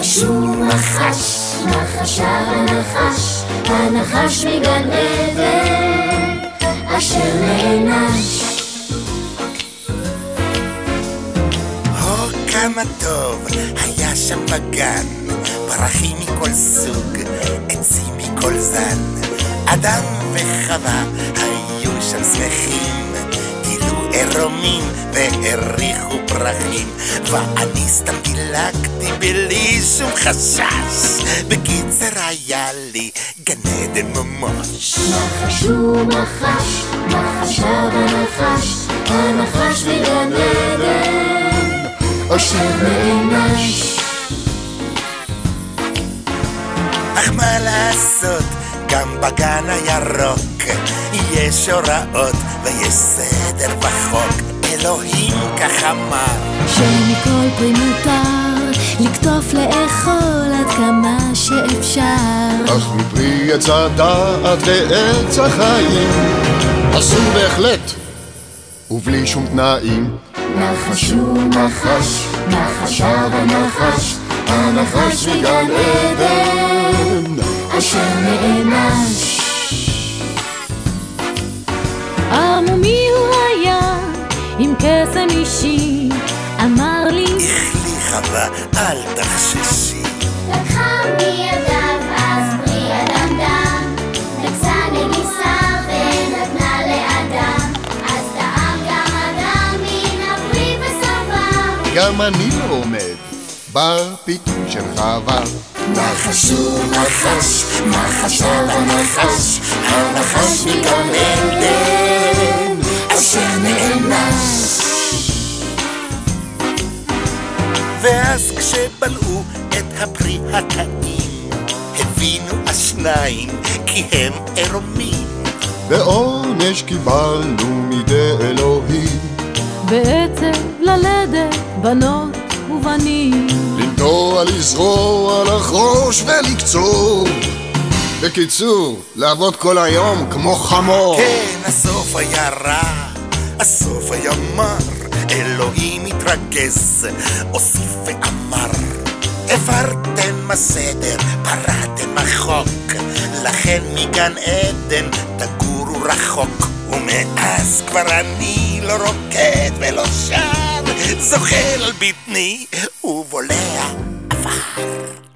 נחש הוא נחש, נחשה ונחש, הנחש מגן עדן, אשר נענש. כמה טוב היה שם בגן, פרחים מכל סוג, עצים מכל זן. אדם וחווה היו שם שמחים, עירומים והריחו פרחים, ואני סתם דילגתי בלי שום חשש. בקיצר היה לי גן עדן ממש. נחש הוא נחש, נחשה ונחש, הנחש מגן עדן, אשר נענש. אך מה לעשות, גם בגן הירוק יש הוראות ויש סדר בחוק. אלוהים כך אמר. שמכל פרי מותר לקטוף לאכול עד כמה שאפשר. אך מפרי עץ הדעת ועץ החיים אסור בהחלט ובלי שום תנאים נחש הוא נחש, נחשה ונחש, הנחש מגן עדן, אשר נענש. ערמומי הוא היה, עם קסם אישי, אמר לי איכלי חווה, אל תחששי. לקחה מידיו אז פרי אדם דם, נגסה נגיסה ונתנה לאדם, אז טעם גם אדם מן הפרי ושבע. גם אני לא עומד בפיתוי של חווה נחש הוא נחש, נחשה ונחש, הנחש מגן עדן, אשר נענש. ואז כשבלעו את הפרי הטעים, הבינו השניים כי הם עירומים. ועונש קיבלנו מידי אלוהים בעצב ללדת בנות ובנים. לנטוע, לזרוע, לחרוש ולקצור בקיצור, לעבוד כל היום כמו חמור כן, הסוף היה רע, הסוף היה מר. אלוהים התרגז, הוסיף ואמר, הפרתם הסדר, פרעתם החוק, לכן מגן עדן תגורו רחוק. ומאז כבר אני לא רוקד ולא שר, זוחל על ni é o voleia. É Afar.